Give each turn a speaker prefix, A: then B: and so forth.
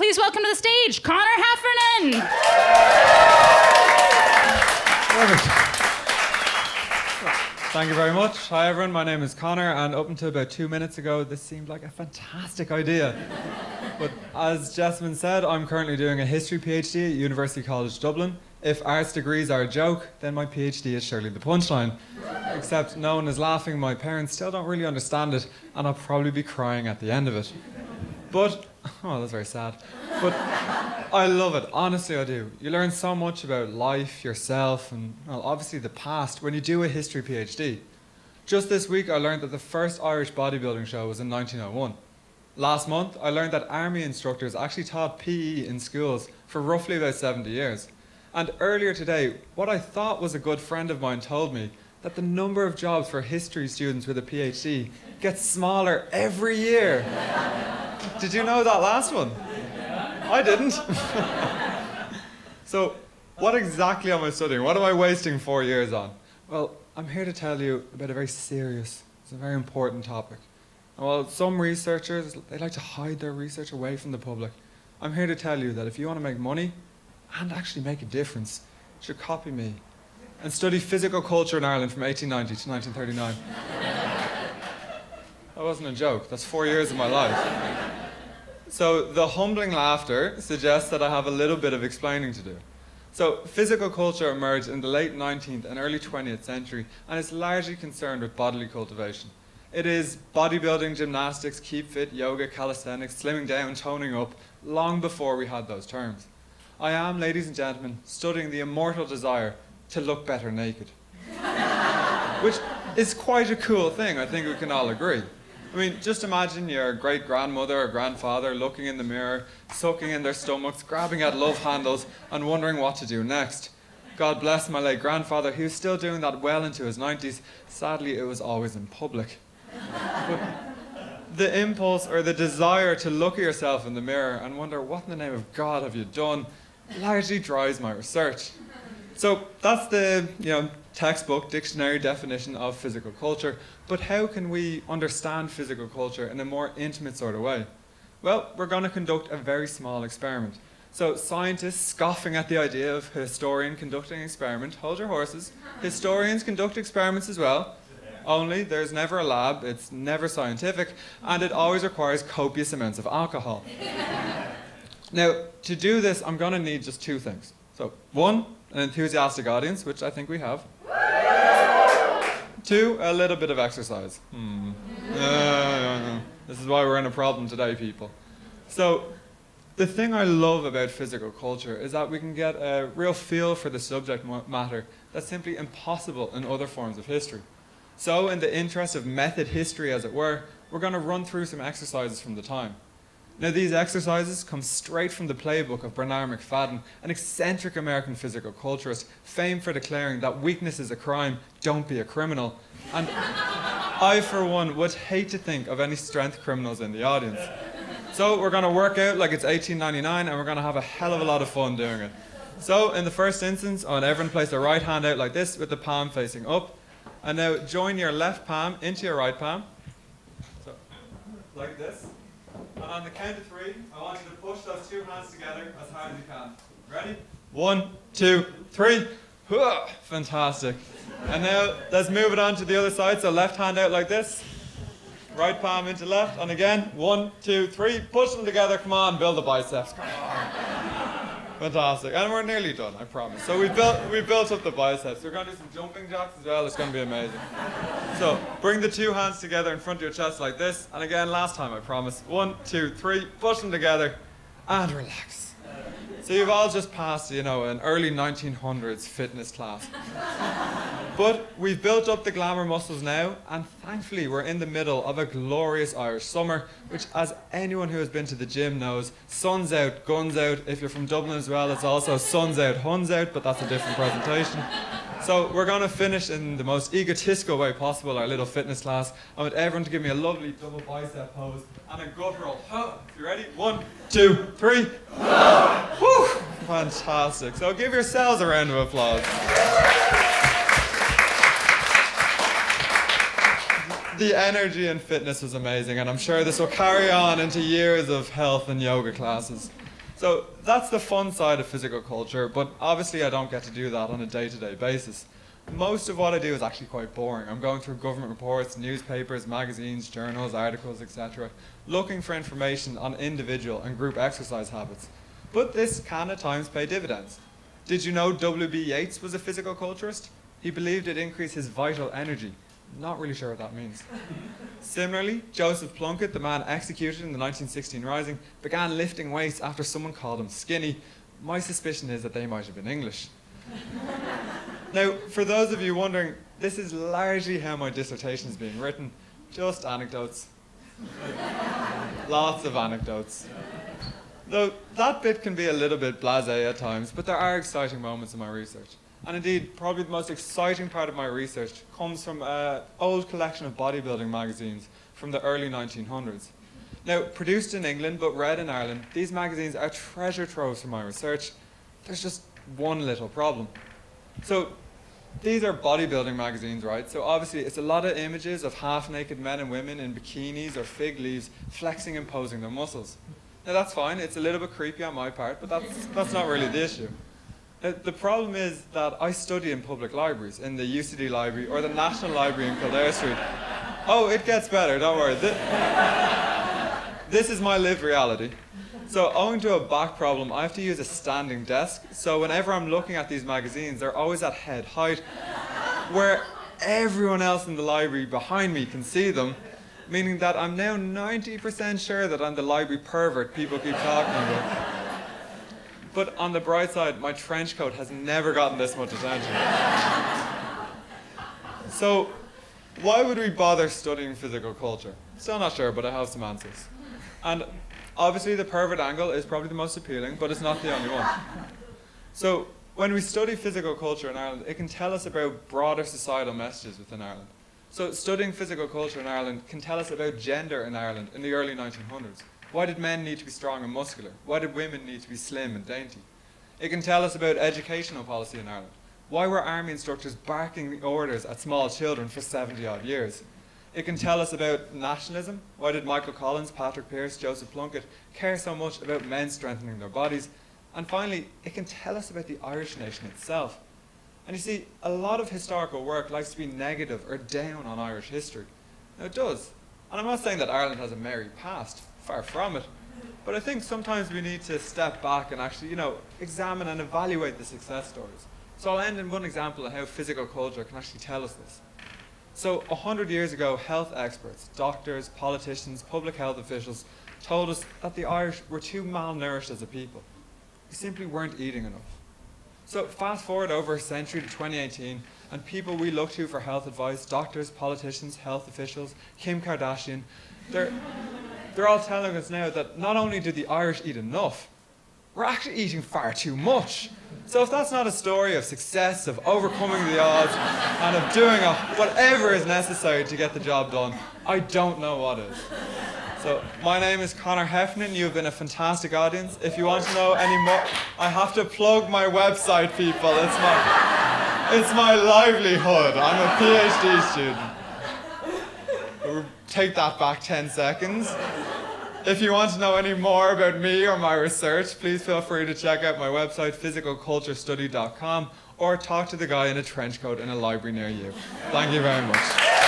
A: Please welcome to the stage Conor Heffernan.
B: Thank you very much. Hi everyone, my name is Conor, and up until about two minutes ago, this seemed like a fantastic idea. but as Jessamine said, I'm currently doing a history PhD at University College Dublin. If arts degrees are a joke, then my PhD is surely the punchline. Except no one is laughing, my parents still don't really understand it, and I'll probably be crying at the end of it. But, oh, that's very sad. But I love it, honestly, I do. You learn so much about life, yourself, and well, obviously the past when you do a history PhD. Just this week, I learned that the first Irish bodybuilding show was in 1901. Last month, I learned that army instructors actually taught PE in schools for roughly about 70 years. And earlier today, what I thought was a good friend of mine told me that the number of jobs for history students with a PhD gets smaller every year. Did you know that last one? I didn't. so, what exactly am I studying? What am I wasting four years on? Well, I'm here to tell you about a very serious, it's a very important topic. And while some researchers, they like to hide their research away from the public, I'm here to tell you that if you want to make money and actually make a difference, you should copy me and study physical culture in Ireland from 1890 to 1939. that wasn't a joke, that's four years of my life. So the humbling laughter suggests that I have a little bit of explaining to do. So physical culture emerged in the late 19th and early 20th century and is largely concerned with bodily cultivation. It is bodybuilding, gymnastics, keep fit, yoga, calisthenics, slimming down, toning up, long before we had those terms. I am, ladies and gentlemen, studying the immortal desire to look better naked. Which is quite a cool thing, I think we can all agree. I mean, just imagine your great grandmother or grandfather looking in the mirror, sucking in their stomachs, grabbing at love handles, and wondering what to do next. God bless my late grandfather, he was still doing that well into his 90s. Sadly, it was always in public. But the impulse or the desire to look at yourself in the mirror and wonder, what in the name of God have you done, largely drives my research. So that's the you know, textbook dictionary definition of physical culture. But how can we understand physical culture in a more intimate sort of way? Well, we're going to conduct a very small experiment. So scientists scoffing at the idea of a historian conducting an experiment, hold your horses. Historians conduct experiments as well. Only there's never a lab, it's never scientific, and it always requires copious amounts of alcohol. now, to do this, I'm going to need just two things. So, one, an enthusiastic audience, which I think we have. Two, a little bit of exercise. Hmm. This is why we're in a problem today, people. So, the thing I love about physical culture is that we can get a real feel for the subject matter that's simply impossible in other forms of history. So, in the interest of method history, as it were, we're going to run through some exercises from the time. Now, these exercises come straight from the playbook of Bernard Macfadden, an eccentric American physical culturist, famed for declaring that weakness is a crime, don't be a criminal. And I, for one, would hate to think of any strength criminals in the audience. So we're going to work out like it's 1899 and we're going to have a hell of a lot of fun doing it. So in the first instance, want everyone place their right hand out like this with the palm facing up. And now join your left palm into your right palm. So, like this. And on the count of three, I want you to push those two hands together as hard as you can. Ready? One, two, three. Fantastic. And now let's move it on to the other side. So left hand out like this. Right palm into left. And again, one, two, three. Push them together. Come on, build the biceps. Come on. Fantastic. And we're nearly done, I promise. So we built we built up the biceps. We're gonna do some jumping jacks as well. It's gonna be amazing. So bring the two hands together in front of your chest like this. And again, last time I promise. One, two, three, push them together and relax. So you've all just passed, you know, an early 1900s fitness class. but we've built up the glamour muscles now, and thankfully we're in the middle of a glorious Irish summer, which, as anyone who has been to the gym knows, sun's out, guns out. If you're from Dublin as well, it's also sun's out, huns out, but that's a different presentation. So we're going to finish in the most egotistical way possible our little fitness class. I want everyone to give me a lovely double bicep pose and a gut roll. You ready? One, two, three. Woo! Fantastic. So give yourselves a round of applause. The energy and fitness was amazing, and I'm sure this will carry on into years of health and yoga classes. So that's the fun side of physical culture, but obviously I don't get to do that on a day to day basis. Most of what I do is actually quite boring. I'm going through government reports, newspapers, magazines, journals, articles, etc., looking for information on individual and group exercise habits. But this can at times pay dividends. Did you know W.B. Yeats was a physical culturist? He believed it increased his vital energy. Not really sure what that means. Similarly, Joseph Plunkett, the man executed in the 1916 Rising, began lifting weights after someone called him skinny. My suspicion is that they might have been English. now, for those of you wondering, this is largely how my dissertation is being written. Just anecdotes. Lots of anecdotes. Though that bit can be a little bit blasé at times, but there are exciting moments in my research. And indeed, probably the most exciting part of my research comes from an old collection of bodybuilding magazines from the early 1900s. Now, produced in England but read in Ireland, these magazines are treasure troves for my research. There's just one little problem. So, these are bodybuilding magazines, right? So obviously it's a lot of images of half-naked men and women in bikinis or fig leaves flexing and posing their muscles. Now that's fine, it's a little bit creepy on my part, but that's, that's not really the issue. Uh, the problem is that I study in public libraries, in the UCD library or the National Library in Kildare Street. Oh, it gets better, don't worry. This, this is my lived reality. So owing to a back problem, I have to use a standing desk. So whenever I'm looking at these magazines, they're always at head height, where everyone else in the library behind me can see them, meaning that I'm now 90% sure that I'm the library pervert people keep talking about. But on the bright side, my trench coat has never gotten this much attention. so, why would we bother studying physical culture? Still not sure, but I have some answers. And obviously, the pervert angle is probably the most appealing, but it's not the only one. So, when we study physical culture in Ireland, it can tell us about broader societal messages within Ireland. So, studying physical culture in Ireland can tell us about gender in Ireland in the early 1900s. Why did men need to be strong and muscular? Why did women need to be slim and dainty? It can tell us about educational policy in Ireland. Why were army instructors barking orders at small children for 70 odd years? It can tell us about nationalism. Why did Michael Collins, Patrick Pearse, Joseph Plunkett care so much about men strengthening their bodies? And finally, it can tell us about the Irish nation itself. And you see, a lot of historical work likes to be negative or down on Irish history. Now it does. And I'm not saying that Ireland has a merry past far from it. But I think sometimes we need to step back and actually, you know, examine and evaluate the success stories. So I'll end in one example of how physical culture can actually tell us this. So, a hundred years ago, health experts, doctors, politicians, public health officials told us that the Irish were too malnourished as a people. We simply weren't eating enough. So, fast forward over a century to 2018, and people we look to for health advice, doctors, politicians, health officials, Kim Kardashian, they're, they're all telling us now that not only do the Irish eat enough, we're actually eating far too much. So if that's not a story of success, of overcoming the odds, and of doing a, whatever is necessary to get the job done, I don't know what is. So my name is Conor Heffernan. You've been a fantastic audience. If you want to know any more, I have to plug my website, people. It's my, it's my livelihood. I'm a PhD student take that back 10 seconds. If you want to know any more about me or my research, please feel free to check out my website, physicalculturestudy.com, or talk to the guy in a trench coat in a library near you. Thank you very much.